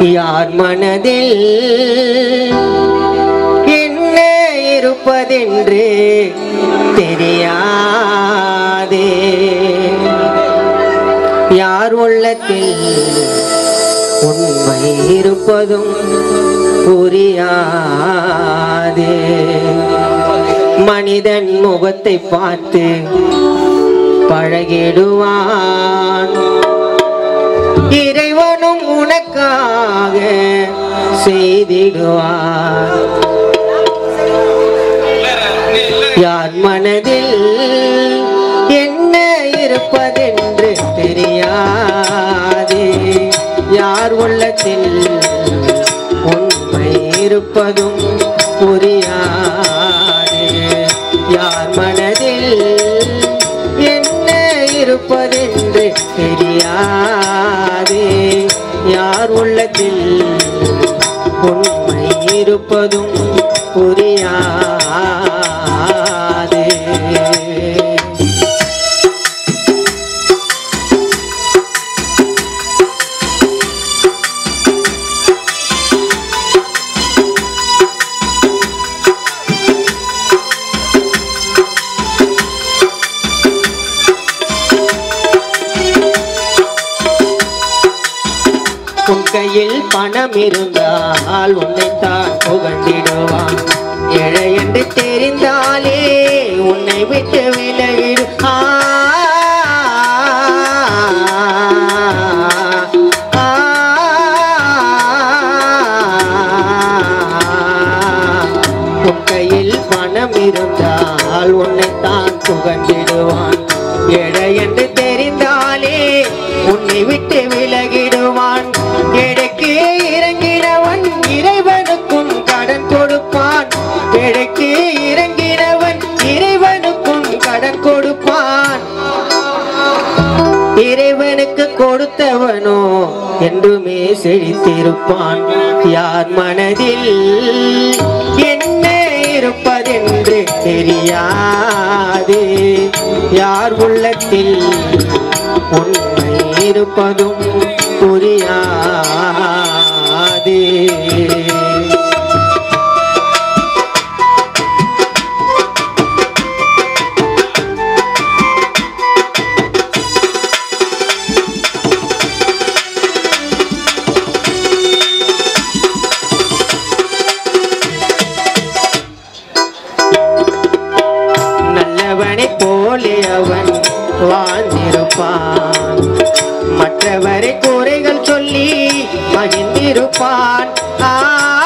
யார் மனதில் என்ன இருப்பதென்று தெரியாதே. யார் உள்ளத்தில் உண்மை இருப்பதும் புரியாதே. மனிதன் முகத்தை பார்த்து பழகிடுவான். இறைவனும் உனக்கா செய்திடுவார். யார் மனதில் என்ன இருப்பதென்று தெரியாதே. யார் உள்ளத்தில் உண்மை இருப்பதும் புரியாதே. யார் மனதில் என்ன இருப்பதென்று தெரியாதே. யார் உள்ளத்தில் உண்மை இருப்பதும் புரியா? உன் கையில் பணம் இருந்தால் உன்னைத்தான் புகழ்ந்திடுவான் ஏழை என்று தெரிந்தாலே உன்னை விட்டு விலகிடு ஆ, உன் கையில் பணம் இருந்தால் உன்னைத்தான் புகழ்ந்திடுவான் ஏழை என்று தெரிந்தாலே உன்னை விட்டு இறைவனுக்கு என்றுமே செழித்திருப்பான். யார் மனதில் என்ன இருப்பதென்று தெரியாது. யார் உள்ளத்தில் உண்மை இருப்பதும் புரியாது குறைகள் சொல்லி மகிழ்ந்திருப்பான். ஆ,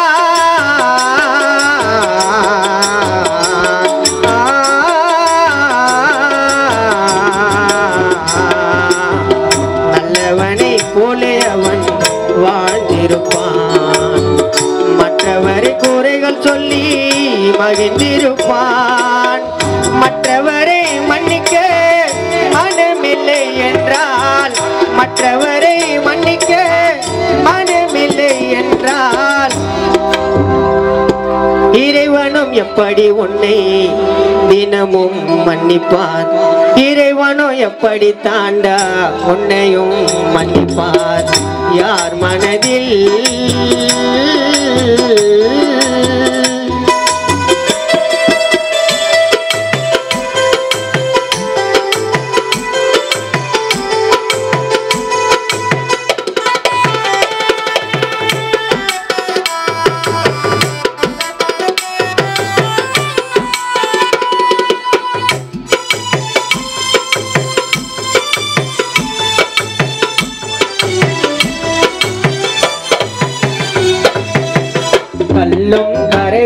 எப்படி உன்னை தினமும் மன்னிப்பார்? இறைவனோ எப்படி தாண்டா உன்னையும் மன்னிப்பார்? யார் மனதில்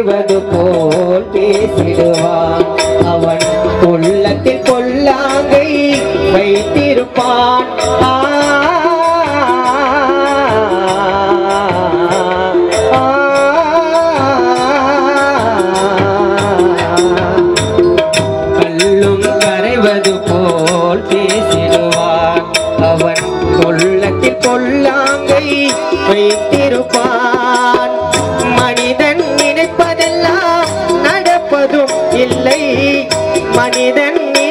கல்லும் போல் பேசிடுவான்.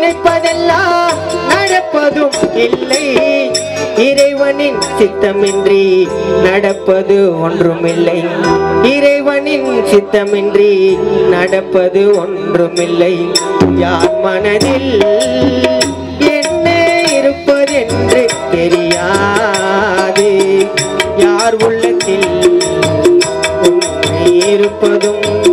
நினைப்பதெல்லாம் நடப்பதும் இல்லை. இறைவனின் சித்தமின்றி நடப்பது ஒன்றுமில்லை. இறைவனின் சித்தமின்றி நடப்பது ஒன்றுமில்லை. யார் மனதில் என்ன இருப்பதென்று தெரியாது. யார் உள்ளத்தில் உண்மை இருப்பதும்